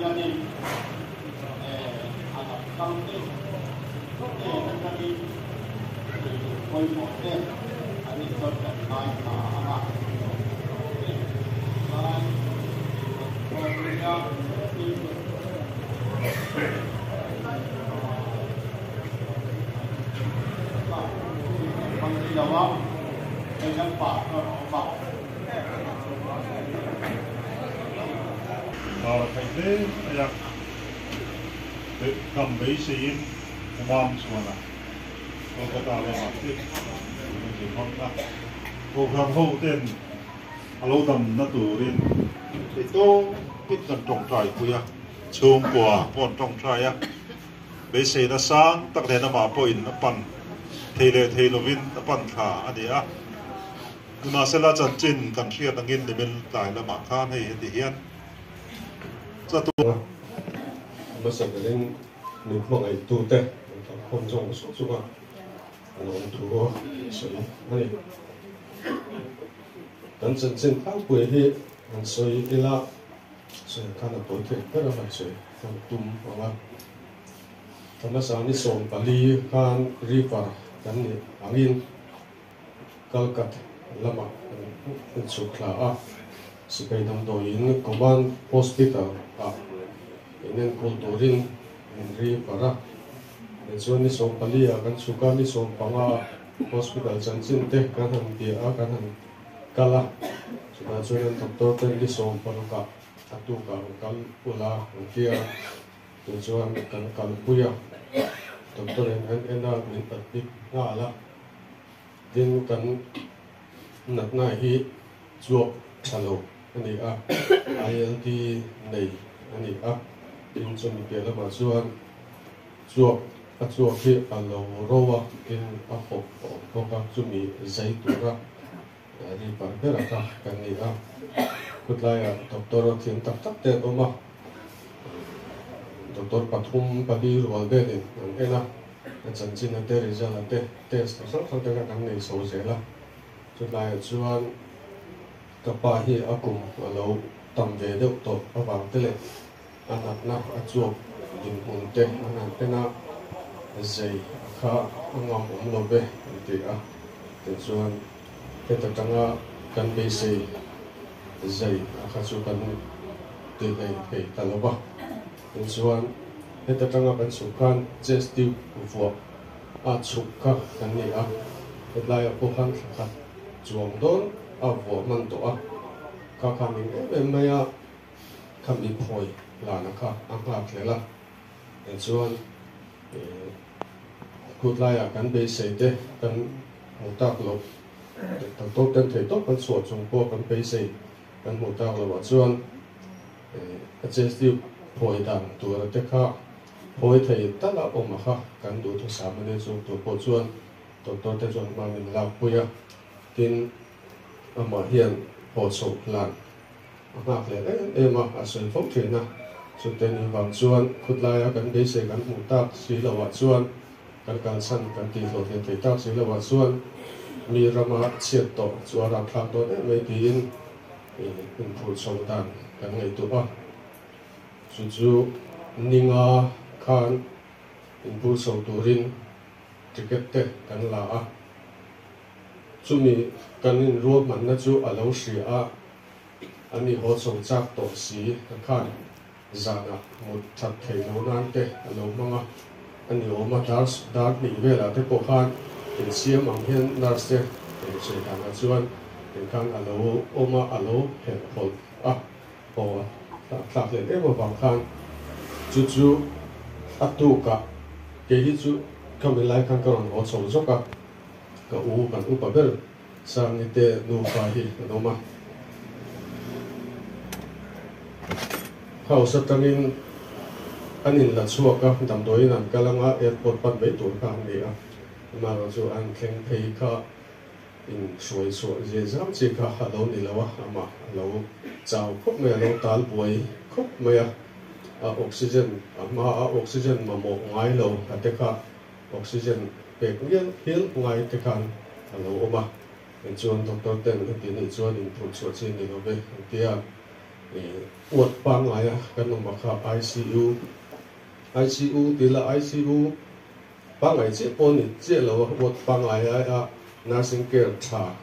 đi tu à đi đi à công ty có thể là đi quay một đêm anh đi cho cả hai cả ba và còn ra đi công ty đâu đó người dân bảo nó bảo Ờ, thành thế là mấy cầm bấy sĩ mom xuống à có cái tàu là học tiếp chỉ không ta cô hàng hậu tên alo tầm nó tù lên thì tô biết tầm trọng trải của à chung của còn trọng trải à bây sĩ nó sáng tắc đèn nó mà bôi nó pan thế lệ thầy lovin nó pan khả à đi à mà sẽ là chân chín cần thiết tăng in để bên lại là mà khan hay hiện thì hiện ra tù. Nó sẽ cái lên nếu mà ngày tu tế không trong số số à nó tu soi này. Dan chân chân thao quê hi anh soi ila soi khăn là tối thế rất là phải soi thằng tum vào vào thằng nó sáng đi sôm bali khan river kan ni angin kalkat lama an chukla a sipai dam do in command hospital. A inen cô turin ri para en chuan ni som pali a kan chuka ni som panga, hospital chan chin te kan han ti a kan han kala. Chuna chuan an doctor ten ni som panuka atu ka kal pula an kia tu chuan kan kal puya. Doctor en en ena min pat dik nga la din kan nat na hi chuộc chalo ani a ILD nei. Ani a in chu mi pela ma chuan chuak a chuak hi a lo rowa in a hop ko ka chu mi zai tura ri par bera ka kan ni a kutlaya doctor thiam tak tak te oma doctor pathum pali rual be din an ena a chan chin a te result a te test sang sang te ka kan nei so zela kutlaya chuan ka pa hi a kum a lo tam ve deuh tawp a wang te le a nat na a chuak din hun te a nan na zei kha a ngam om lo be thì ti a te chuan te ta tanga kan be sei zei a kha chu kan ti nei hei ta lo ba te chuan te ta tanga kan chu kan chest tube vuah a chuk kha kan ni a te lai a po khan kha chuang don a vuah man to a ka kha min em em mai à kha mi phoi là nó có ăn là thế là en chuan kut lai ở gần be xây thế kan một tác lo tập tốt ten thể tốt kan sổ trung quốc gần be xây kan một tác lo và chuan a chế tiêu phoi dan tu ra te kha hồi thei tất la ông mà khác, kan đủ thu sa ma ne chu tu po chuan tập to te chuan mình làm bây giờ, tin ama hian ho chok lan ngak le em a a sen phong thina chu te ni wang chuan khut lai a kan be se kan mu tak san kan ti lo hian thei tak si lo wa chuan mi rama chiat to chuan ra thlang to ne me phu chong dan kan ngai tu a chu chu ninga khan in phu so turin ticket te kan la a. Chumi kanin ruột man na chu alo hri anh ani ho chong chak tổ sĩ khan zana một thật thei lo nan te alo manga mà oma dar dar về là thế ko khan in siam ang hiện nurse te để se kan a chuan để khan alo oma alo he hồn à ho ta ta le e mo bang khan. Chú chu atu ka ke hi chu kamai lai khan ka ron ho chong cả cả u kan u pa ber sang ite nu fa hi no mà. Hau sa tangin anh in là chua ka đam đôi nam ka langa airport pan mấy tuổi ka ni a mà rồi chú anh khen thấy cả in suy suy dễ dàng chỉ ka lâu ni lâu à mà lâu chào khúc mày lâu tal bụi khúc à, à mày à oxygen mà oxygen mà một ngày lâu à thế ka oxygen bek hiel hiel ngày thế kan lâu mà. En chuan doctor ten tin ni chuan in phun chuan chin ni lo ve tia e uat pang lai a kan ma ICU ICU ti ICU pang ai che pon ni che lo uat pang lai a nursing care tha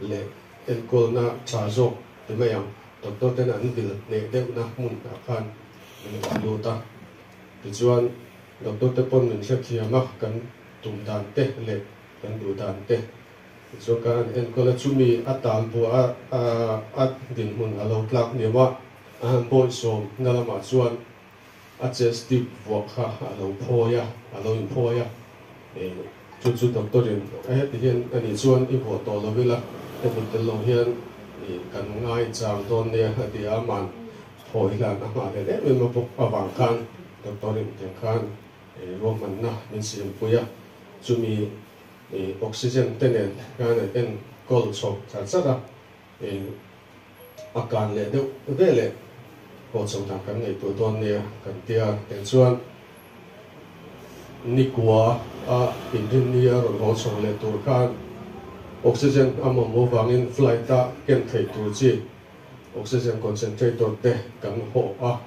le en kol na tha zo ti me yang doctor ten an bil ne de na mun a khan ni lu ta ti chuan doctor te pon min se khiama kan tum dan te eh, le kan du dan te so kan en kola chumi atal bu a a at din mun alo plak ni wa. A boy so nalama chuan a che stip wo kha alo phoya alo in phoya e eh, chu chu doctor in cần ngay chàng tôn nè thì bo màn lo là nó mà để đấy hian i kan ở chang don ne ha ti a man. Phoi mình eh, na ma ya chúng mi mo pok pa wang khan doctor in tiang khan e ro man na min sim puya chumi e oxygen tenen kana en kol chok cha cha da e akan le de ve le ko chong ta kan ngai tu don ne kan tia ten chuan ni kwa a pin ni a ro ho chong le tur khan oxygen ama mo wangin flight ta ken thei tu chi oxygen concentrator te kan ho a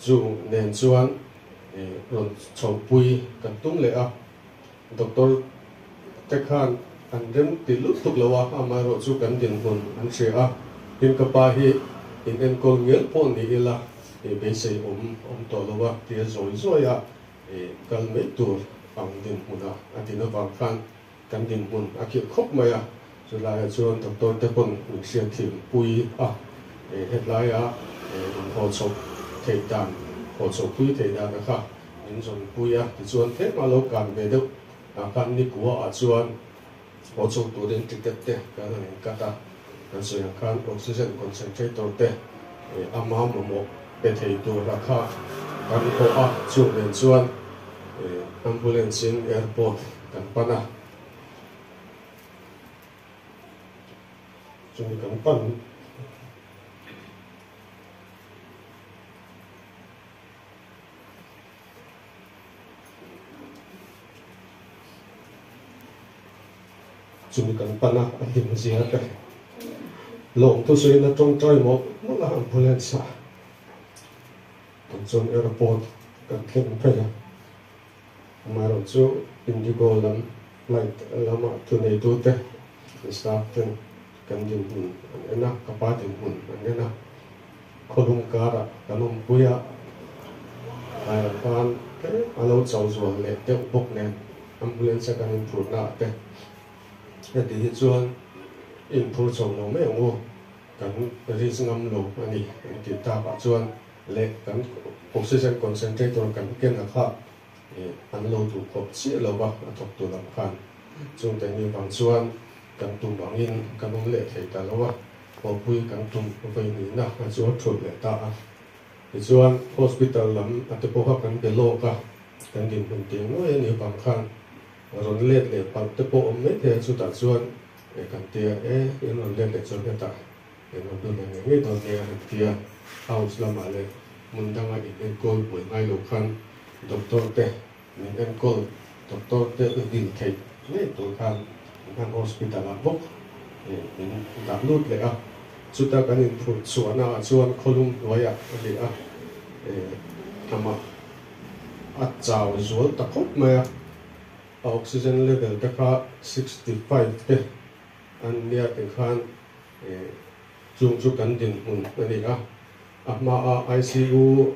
chu nen chuan e ron chong pui kan tung le a doctor te khan an rem ti lu tuk lawa ama ro chu kan din hun an che a in ka pa hi in en kol ngel pon ni ila e be se om om to lawa ti zoi zoi a e kal me tur ang din hun a atin a wang khan kan din hun a ki khop mai a chu lai chuan tập te pon ni sia thim pui a e het lai a e ho chok thei dan ho chok pui thei dan a kha in zon pui a ti chuan the ma lo kan ve deuh pan ni kuwa a chuan o chung tu den ticket te kan an kata kan so yang kan oxygen concentrator te e ma mo mo pe thei tu ra kha kan ko a chu len chuan e ambulance in airport kan pana chung kan pan chúng cần pana anh tìm gì hết cái lồng tôi suy là trong trai một, nó là ambulance còn trong airport cần khen phải là mà rồi chú, indigo làm lại làm mà tu này tu thế staff tên? Cần dùng hùn anh em cấp ba dùng hùn anh em kolung kara kanum puya ai pan cái alo, cháu zuan le te bốc nen ambulance kan improve na te cái thì chuan in thu chồng nó mấy ông kan ri ngam lo ani ti ta ba chuan le kan oxygen concentrator kan ken a kha e an lo tu khop chi lo ba a thok tu lam khan chung te ni bang chuan kan tu bang in kan om le thei ta lo wa ko pui kan tu vai ni na a chu thut le ta. A ti chuan hospital lam a te po ha kan be lo ka kan din hun ti ngo e ni bang khan ron let le pa te po om me te chu ta chuan e kan tia e in ron let le chuan he ta e ron du ne nge don ne han tia house lama le mun dang a in kol boi ngai lo khan doctor te min en kol doctor te u din thei ne to khan han hospital a bok e min da lut le a chu ta kan in thu chuan a chuan kholum loya le a e ama a chaw zual ta khop mai a oxygen level ta kha 65 te an nia te khan chung chu kan din hun ani a a ma a ICU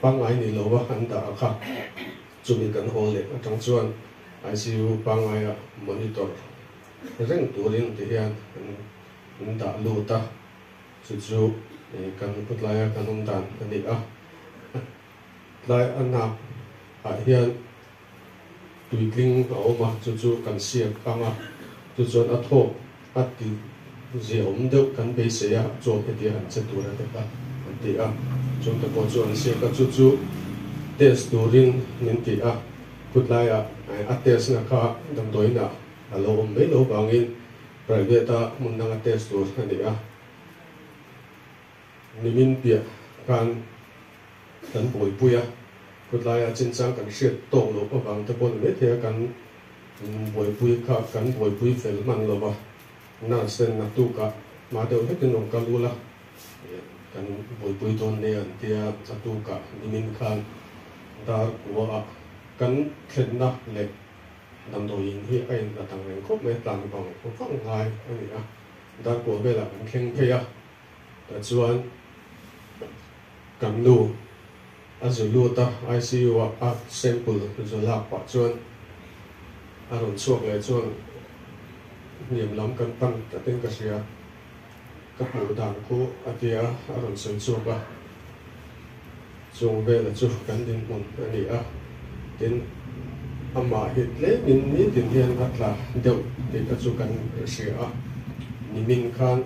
pang ai ni lo wa an da kha chu mi kan hol le atang chuan ICU pang ai a monitor. Reng turin te hian an da lu ta. Chu chu e kan putlaya kan um dan ani a lai an na a hian tùy kinh ở mà chú chú cần xem căng à chú chú ăn thô ăn tí gì ông đâu cần bị xia à cho cái gì hẳn sẽ tụi đấy được à thì à chúng ta có chú ăn xia các chú chú test à nin ti à kutlaya ăn test na. Kha dam doina alo lâu bao nhiêu private ta muốn đăng test tur ani a. Nimin pia kan kan boi ở trên sáng cảnh kan hriat to lo pa bang te pon me thia kan boi pui kha kan boi pui fel man lo ba na sen na tu mà đều hết hekin nong ka lu la. Kan boi pui ton ne an tia cả ka nimin khan dar của kan thlen na le nam do yin hi ai tang ren khop me tlang bang ko phang ngai ani a dar của be la kan khen phe ya ta chuan kan nu a ta ICU a a sample zo la pa chuan a ron chuak le chuan niam lam kan pan ta ten ka sia ka pu dan ko atia a ron soi chuak a chung ve la chu kan din mong ani a tin đến amma hit le min ni tin hian at la deu ti ka chu kan sia a ni min khan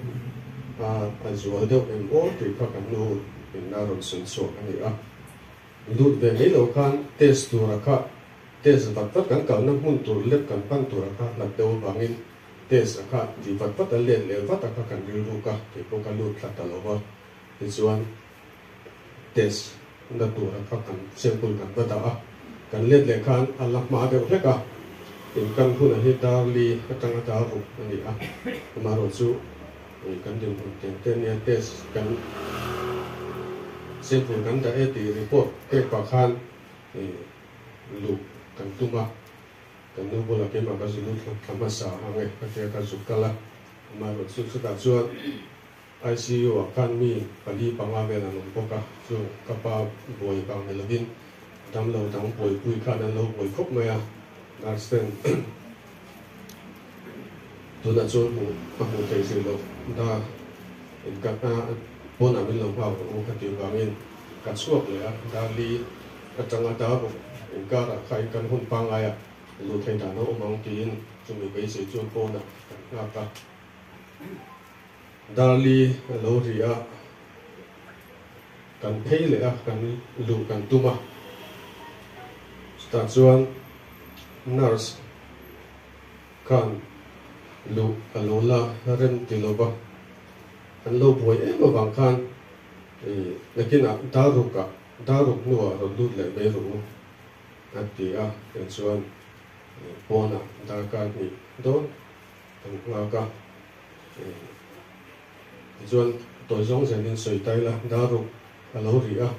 a a zual deu em o te ka kan nu in na ron sun so ani a ดูดเวไม่เลวกันเตสตัวรักเตสวัดวัดกันเก่านั่มุ่นตัวเล็กกันปั้นตัวรักหลับเตวบางินเตสรักดีวัดวัดเล่นเลววัดรักกันริรู้กะที่พวกกันรูดหลับตลอดว่าในส่วนเตสนั่นตัวรักกันเชื่อมกันวัดอะกันเลียนเลขันอัลลัฮ์มาเดียวเล็กอะอินกันพูดให้ดาวลีก็ตั้งตาวอันนี้อะมารู้จูอินกันเดี๋ยวเต้นเต้นเนี่ยเตสกัน test kan sample kan da e ti report ke pa khan lu kan tuma là nu mà ke ma ka zu mà xả hàng ấy nge ka te ka cả là mà ro chu chu đạt chuan ICU a kan mi pali panga là nông nom poka chu các boi bồi le lovin là lo dam lâu pui bồi na lo boi lâu bồi khóc tu na chu mu a mu te một lo da in ka na các a min lo pa ko ka ti ba in ka suốt le á da li ka changa da cũng in ka ra khai kan hun panga ya lu thai da no mong tin chu mi be se chu ko na ka ka darli lo ria kan thei le lưu kan lu kan tuma sta chuan nurse kan lu alo la, rem ti lo ba an lo boi em eh, awang khan. Eh, e lekin a daru ka daru nu a ro lu le me ru a ti a ah, en chuan pona eh, da ka ni, don kan nga ka. Chuan tôi giống sẽ nên sợi tay là đa rục là lâu rỉ à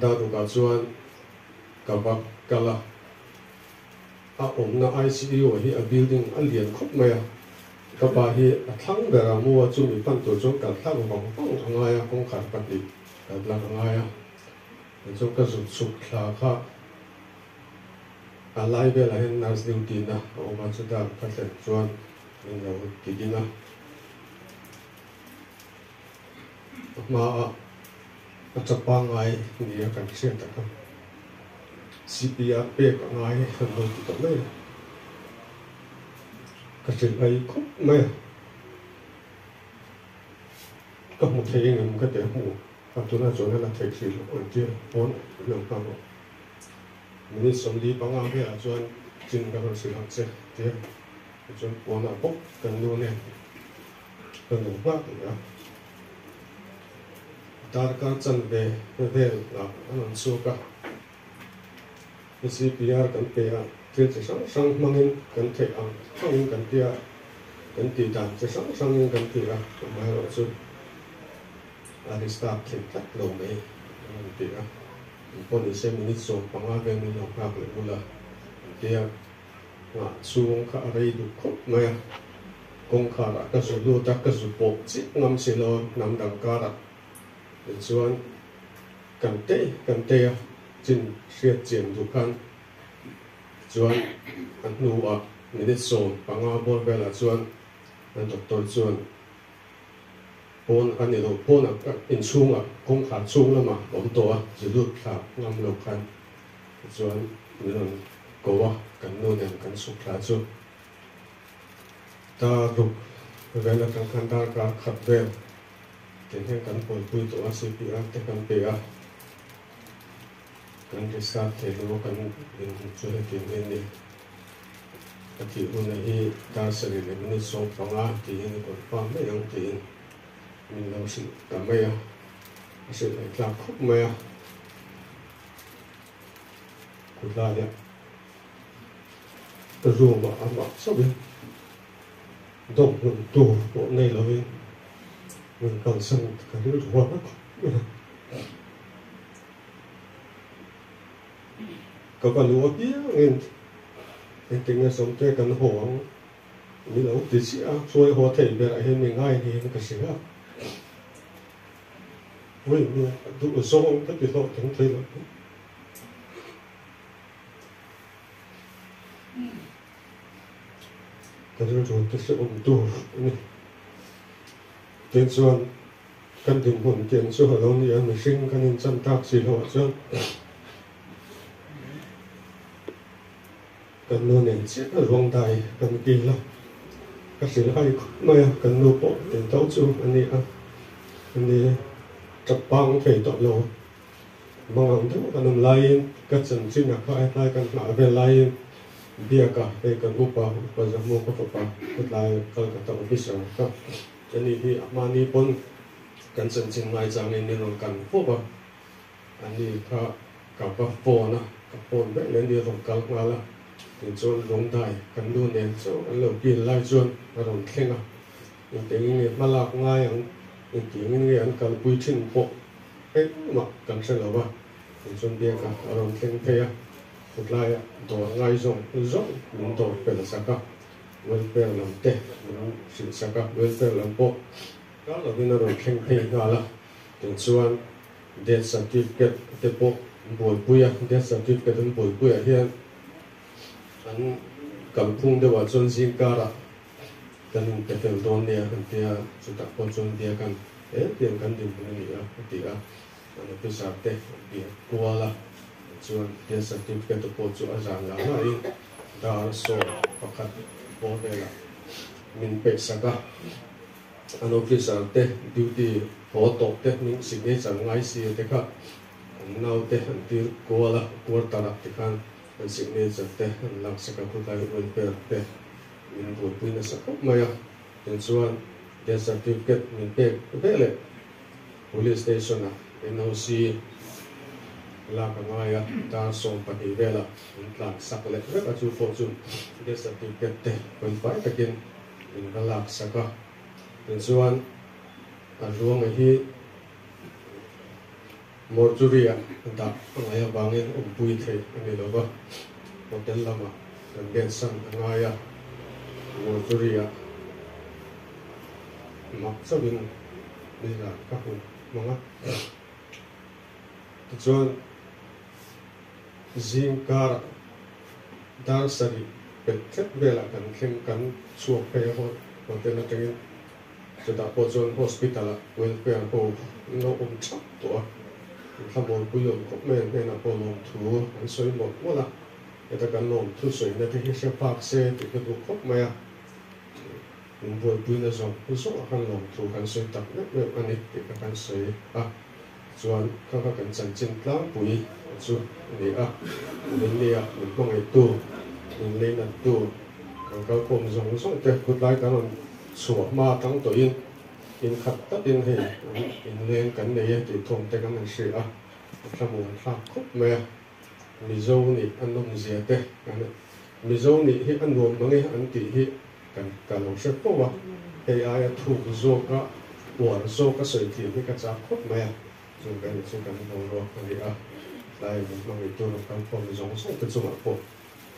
đa rục cả chuan cả bạc cả là à ông na ICU hi a building, a liền khóc mày à cả bà hi thắng bè mua chung bị phân tổ cả thắng bằng phong thằng ai à khả bạc đi là thằng ai à chung cái rụt sụp là khá à lại về là hiện nars điều tin à ông mà chúng ta phát hiện chuan nên là cái gì nào ma a chapa ngai ni a kan chen ta kan. CPR pe ti to le ka chen ai khop me ka mu thei ngam ka te mu ka tu na chon la thei si lo on ti on lo ka lo ni som li pa nga pe a chuan chin ka ro si hak che te chuan on a bok kan lu ne kan lu ba ta dar ka chan ve ve la an su ka CPR kan pe a tin che sang sang mangin kan the ang tia kan ti dan che sang sang kan ti a ma ro chu a ri sta thlen tak lo me kan ti a pon ni se minit bula tia nga chuang kha rei du khop ma kong kha ra ka su lu tak số su po chi ngam se lo nam dang du khan chuan an nu a minute sawn, panga bawr vela chuan an doctor chuan. Pon an ni lo pawn a in chung a kong kha chung lama, om to a chu lut thla ngam lo khan chuan min ko a kan nu nen kan su kha chu. Ta ruk vela kan khan dar ka khat vel. Ten hen kan poi pui to a CPR te kan pe a kan ke sa te lo kan in chu le ti ne ni a ti hu na hi ta sa le le ni so pa nga ti ni ko pa me yang ti min lo si ta me ya a se le tla khu me ya ku la ya ru ma a ma so bi dong tu bộ này là mình mình còn có còn lúa kia nên cái tiếng là sống chơi cần hồ như là út tí xía xuôi hồ thể về lại hết mình ngay thì nó cái xía với như tụ sâu tất cả lộ tiếng thấy được cái thứ rồi cái sự ổn tù tiền xuân căn điểm hồn tiền số hợp đồng thì mình sinh căn nên chân tác xì lộ chân cần nô nền chết ở vòng tài cần ki la các sĩ hai nói cần nô bộ ten tấu chu đi anh đi tập ban thei to lo mong ông thu cần um lai các chan chin a khai lai cần na về lai, bia ka e kan upa upa za mo ka pa ka lai cần ka ta bi sa ka chani thì amani pon kan chan chin mai chang nên nên cần kan po anh đi ka cả pa po na ka po vậy nên đi rong cần qua là thì chôn rong đại cần luôn đến chỗ anh lâu kia, lai chuan và đồng khen à những tiếng người mà lạc ngay anh những tiếng người anh cần quy trình bộ. Hết mà cần sẽ lâu ba thì chôn bia cả, và đồng khen thế à một lai à tổ ngay rộng rộng mình tổ về là sao cả mình phải làm tệ mình sự sao cả mình phải làm bộ. Đó là bên đồng khen thế đó là. Thì chuan death certificate, cái bộ bồi bùi à death certificate bồi bùi à hiện an kam phung de wa chon sin kara kan ke tel don ne kan tia chu ta ko chon dia kan e tiang kan dim ni a ti a an pe sa te ti Kuala, la chuan dia sa ti ke to po chu a jang la na in dar so pakhat po de la min pe sa ka an officer te duty ho to te ning si ne chang ngai si te kha an nau te an ti ko la ko ta kan an signature te an lang sa ka kulai welfare te min bu pui na sa kop maya tin chuan death certificate min pe pe le police station a NOC la ka ngaya ta som pa ni vela min tlang sak le re ka chu fo chu death certificate te kon pai takin min ka lak saka tin chuan a ruang a hi mortuary a da ngaya bangin um pui the ani lo ba hotel lama kan ben san ngaya mortuary a mak sabin ni la ka hu manga chuan zing kar dar sari pet thet bela kan khem kan chuak pe ho hotel atengin đặt po chuan hospital a welfare ho no um chap to tham môn bây giờ cũng là bộ lòng thu anh soi một quá là người ta cần lòng thu soi này thì sẽ xe thì cái đồ khóc mày mình bây giờ số là lòng thu cần soi tập nhất về anh ấy thì các anh soi à chuan các các cần chân chân lắm bùi chu đi à mình nè à mình mong ấy tu mình lên là tu còn các cùng dùng số để khút lại cái lòng sủa ma tăng tuổi in khát tất in thì in lên cảnh này thì thông tay cái mình sửa à tham muốn tham khúc mẹ mi dâu nị ăn nông dìa tê. Mi dâu nị hi ăn nôm bằng ăn tỉ hi cần cần lòng sẽ có wa ai ai thu dâu cả buồn dâu cả sợi thì hi cả cha khúc mẹ chúng cái chúng cái nông rồi anh à lại mình mang cái tôi làm phong giống sống cái chung ở phố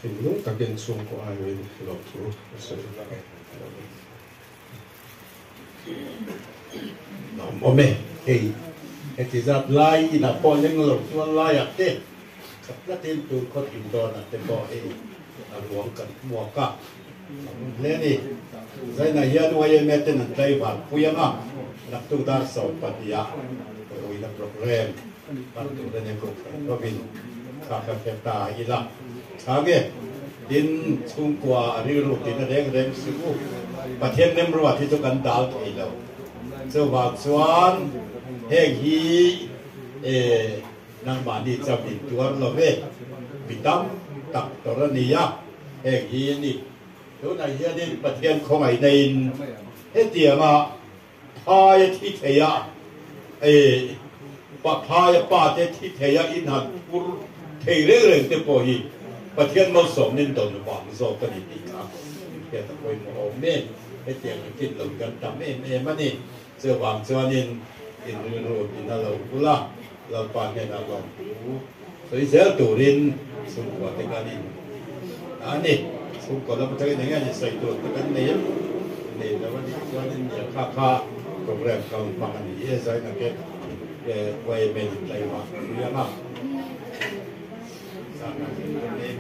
thì lúc ta kiến chung của ai mình lột thu sợi lại. o me ei e ti zat lai ina po leng lo tu lai a te kap la tin tu ko tin do na te ko e a ruang kan mo ka mua ni zai na ya no ye me te na tai ba pu ya ma na tu dar so pa ti ya rồi là program pa tu da ne ko ko bin ka ka ke ta i la ka ge tin chung kwa ri thì nó reng reng su ประเทศเนมรัวที่จะกันดาวไทยเราเจ้าบากสวนเฮกฮีเอนางมานีจะบิดตัวเราเวบิดตั้มตักตรณียะเอกยีนี่ตัวไหนเฮียนี่ประเทศของไอ้ในเฮเตียมาพายที่เทียเอปะพายป้าเตที่เทียอินหันปุรเทเรื่องเตปอฮีประเทศเราสมนินตนหวังโซกันนี่ครับ เกี่ยวกับคนโอเมนเฮเตียมันคิดหลงกันทำเอ็มเอ็มมันนี่เสื้อหวังเสื้อนินอินรูอินนาโลกุลา เราปานเนี่ยเราลองสวยเสียตัวรินสุกว่าแต่กันนี่อันนี้สุกว่าเราไม่ใช่ยังไงจะใส่ตัวแต่กันนี่นี่แต่วันนี้วันนี้เนี่ยค่าค่าโรงแรมกำลังปังนี่เอสไอนักเก็ตเอ่อไว้เป็นใจว่าเรื่องมากสร้างงานเป็น